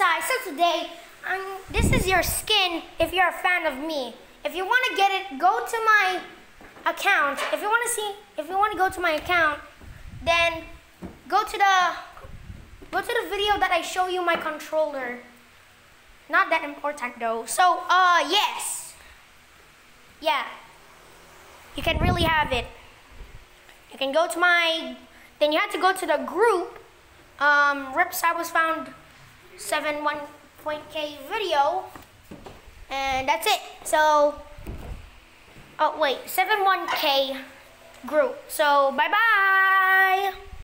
so today, um, this is your skin if you're a fan of me. If you want to get it, go to my account. If you want to see, if you want to go to my account, then go to the, go to the video that I show you my controller. Not that important though. So, uh, yes. Yeah. You can really have it. You can go to my, then you have to go to the group. Um, Rip Rips I was found 7 1.k video. And that's it. So, oh wait, 7 1k group. So, bye bye.